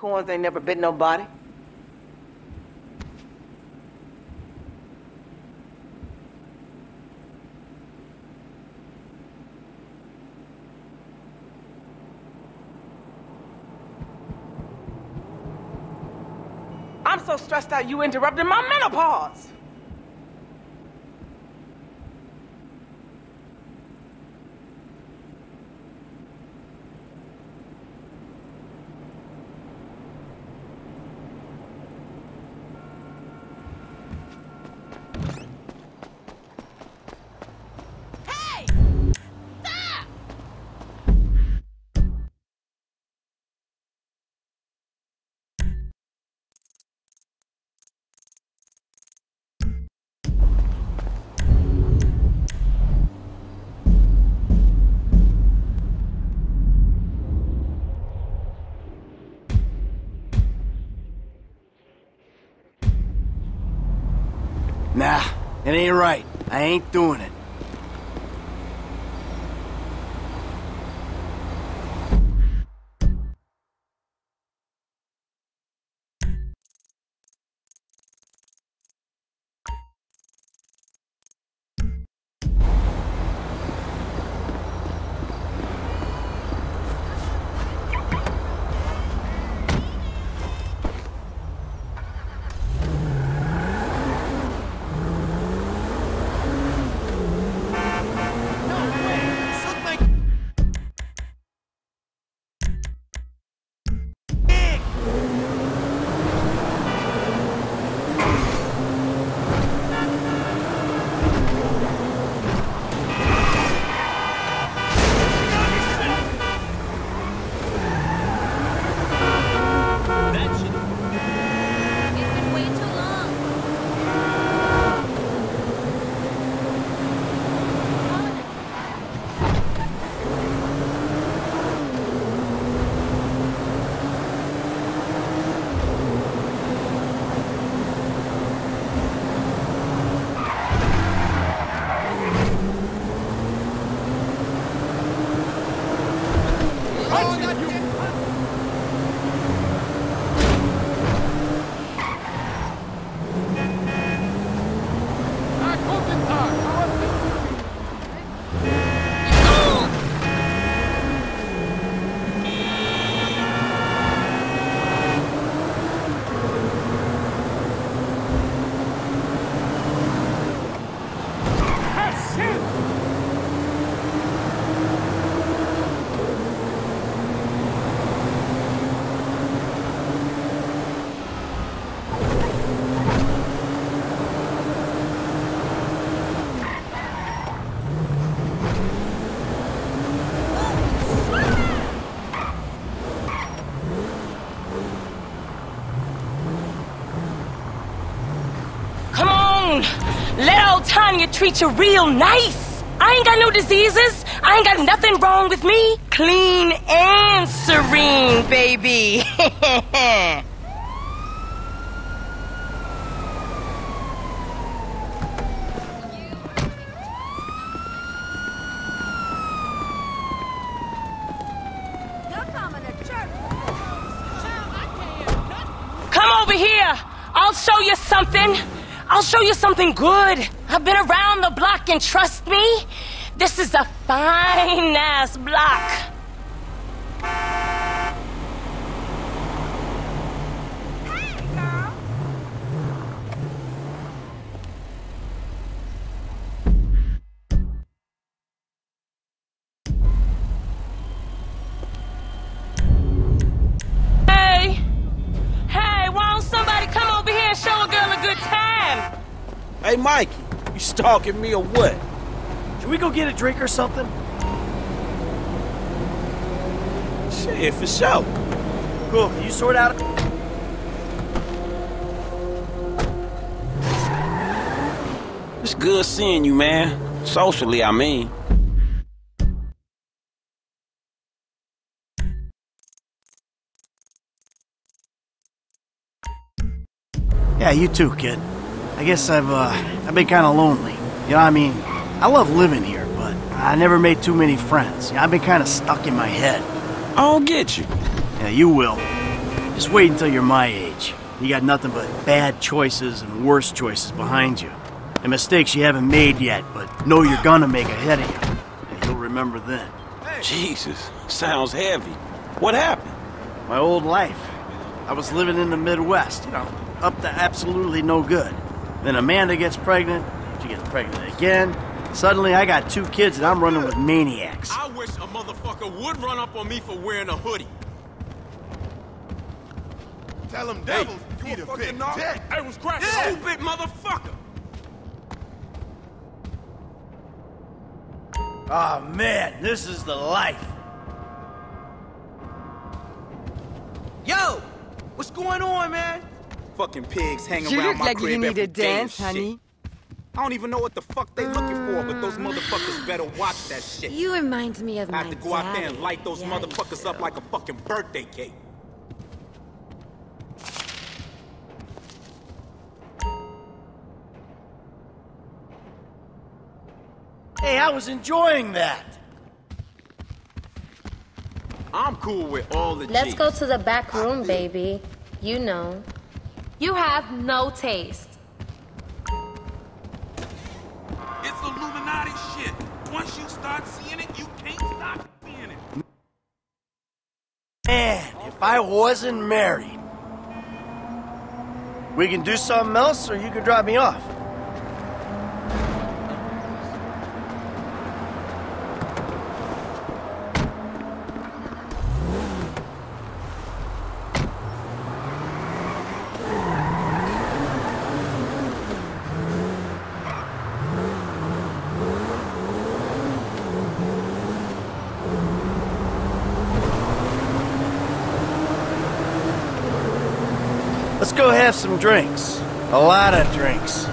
Corns ain't never bit nobody. I'm so stressed out you interrupted my menopause. It ain't right. I ain't doing it. On! Let old Tanya treat you real nice! I ain't got no diseases. I ain't got nothing wrong with me. Clean and serene, baby. Come over here. I'll show you something. I'll show you something good. I've been around the block and trust me, this is a fine ass block. Hey, Mikey, you stalking me or what? Should we go get a drink or something? Shit, for sure. Cool, can you sort out... It's good seeing you, man. Socially, I mean. Yeah, you too, kid. I guess I've, uh, I've been kind of lonely. You know, I mean, I love living here, but I never made too many friends. I've been kind of stuck in my head. I don't get you. Yeah, you will. Just wait until you're my age. You got nothing but bad choices and worse choices behind you. And mistakes you haven't made yet, but know you're gonna make ahead of you. And you'll remember then. Jesus, sounds heavy. What happened? My old life. I was living in the Midwest, you know, up to absolutely no good. Then Amanda gets pregnant, she gets pregnant again. Suddenly I got two kids and I'm running with maniacs. I wish a motherfucker would run up on me for wearing a hoodie. Tell them Hey, devils you eat a a fucking big knock? dick. Hey, was crap Yeah. stupid motherfucker. Oh man, this is the life. Yo! What's going on, man? Fucking pigs hang You around look my like you crib need every a day and dance, shit. honey. I don't even know what the fuck they looking for, but those motherfuckers better watch that shit. You remind me of I my have to go out there and light those Yeah, motherfuckers up like a fucking birthday cake. Hey, I was enjoying that. I'm cool with all the Let's G's. go to the back room, baby. You know. You have no taste. It's Illuminati shit. Once you start seeing it, you can't stop seeing it. Man, if I wasn't married. We can do something else, or you can drop me off. Let's go have some drinks. A lot of drinks. You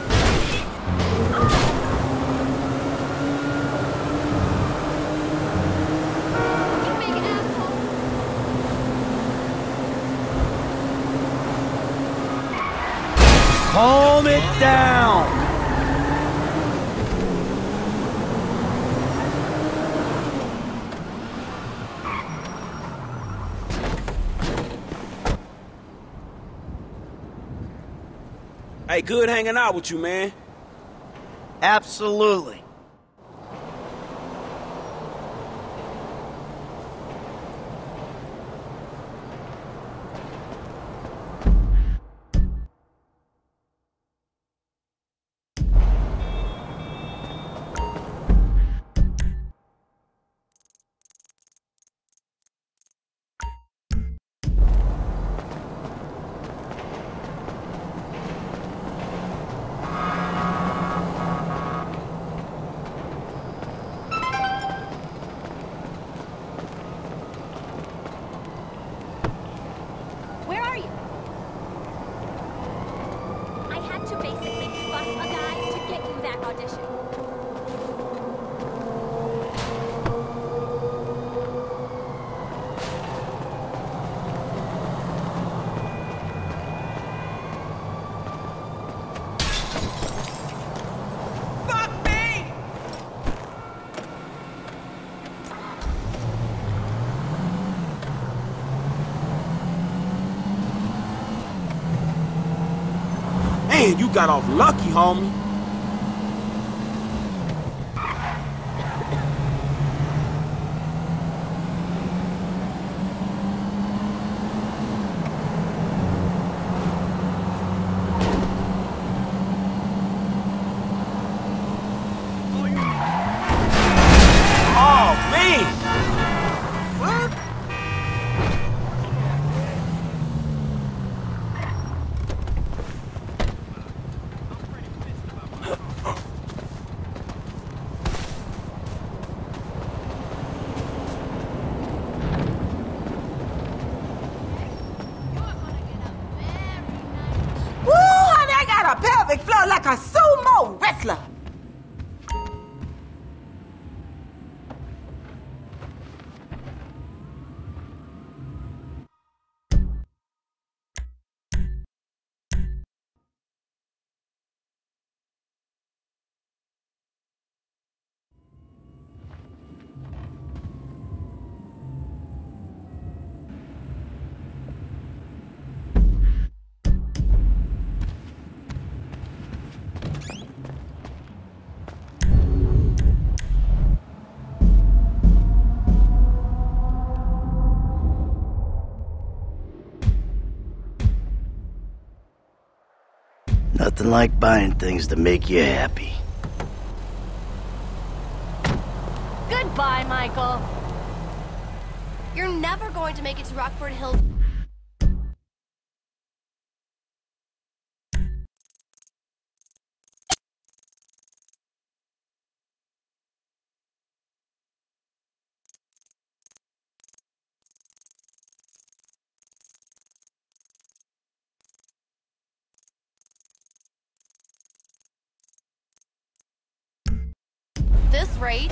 big asshole. Calm it down. Hey, good hanging out with you, man. Absolutely. You got off lucky, homie. Nothing like buying things that make you happy. Goodbye, Michael. You're never going to make it to Rockford Hills. This rate?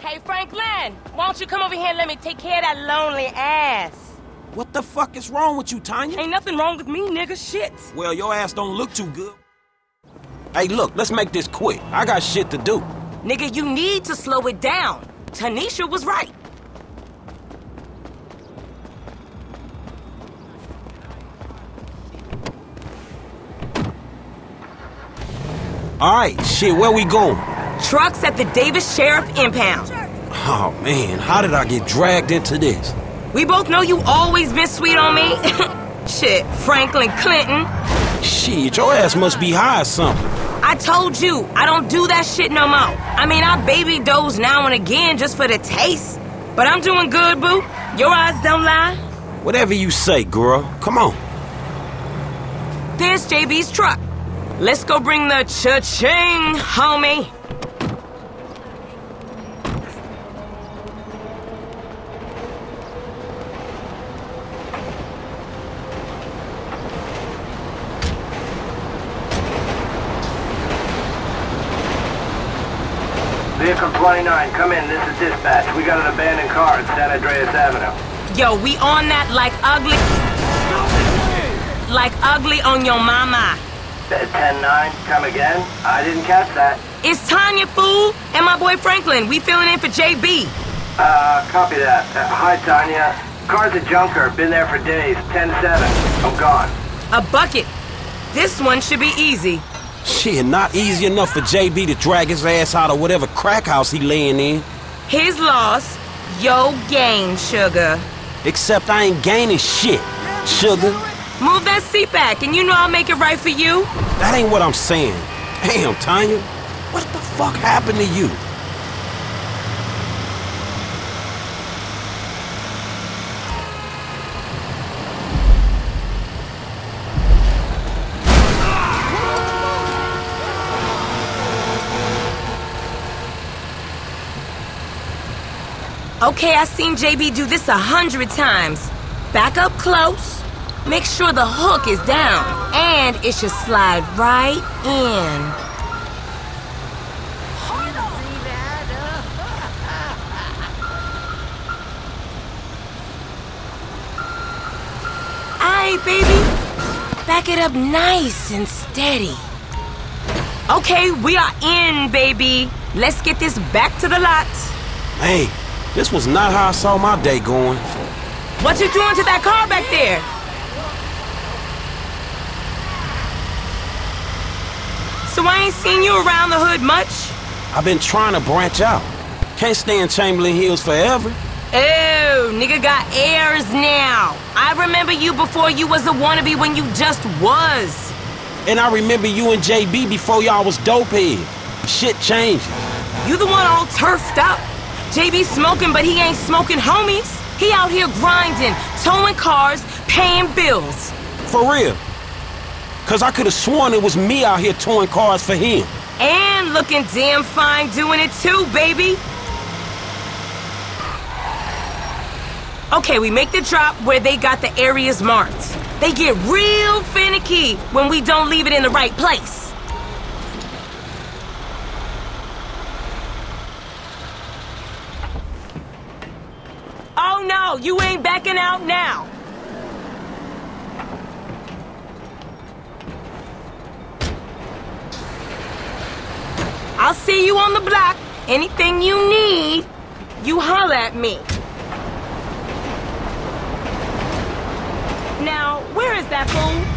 Hey, Franklin, why don't you come over here and let me take care of that lonely ass? What the fuck is wrong with you, Tanya? Ain't nothing wrong with me, nigga. Shit. Well, your ass don't look too good. Hey, look, let's make this quick. I got shit to do. Nigga, you need to slow it down. Tanisha was right. All right, shit, where we going? Trucks at the Davis Sheriff Impound. Oh, man, how did I get dragged into this? We both know you always been sweet on me. Shit, Franklin Clinton. Shit, your ass must be high or something. I told you, I don't do that shit no more. I mean, I baby doze now and again just for the taste. But I'm doing good, boo. Your eyes don't lie. Whatever you say, girl. Come on. There's JB's truck. Let's go bring the cha-ching, homie. Vehicle 29, come in. This is dispatch. We got an abandoned car at San Andreas Avenue. Yo, we on that like ugly. Like ugly on your mama. 10-9, come again? I didn't catch that. It's Tanya, fool, and my boy Franklin. We filling in for JB. Uh, copy that. Uh, hi, Tanya. Car's a junker. Been there for days. 10-7. I'm gone. A bucket. This one should be easy. Shit, not easy enough for JB to drag his ass out of whatever crack house he laying in. His loss, yo gain, sugar. Except I ain't gaining shit, sugar. Move that seat back, and you know I'll make it right for you. That ain't what I'm saying. Damn, Tanya. What the fuck happened to you? Okay, I seen JB do this a hundred times. Back up close. Make sure the hook is down, and it should slide right in. Baby. Back it up nice and steady. Okay, we are in, baby. Let's get this back to the lot. Hey, this was not how I saw my day going. What you doing to that car back there? So I ain't seen you around the hood much? I've been trying to branch out. Can't stay in Chamberlain Hills forever. Oh, nigga got airs now. I remember you before you was a wannabe when you just was. And I remember you and JB before y'all was dopehead. Shit changes. You the one all turfed up. JB smoking, but he ain't smoking homies. He out here grinding, towing cars, paying bills. For real. Cause I could have sworn it was me out here towing cars for him. And looking damn fine doing it too, baby. Okay, we make the drop where they got the areas marked. They get real finicky when we don't leave it in the right place. No, you ain't backing out now. I'll see you on the block. Anything you need, you holler at me. Now, where is that fool?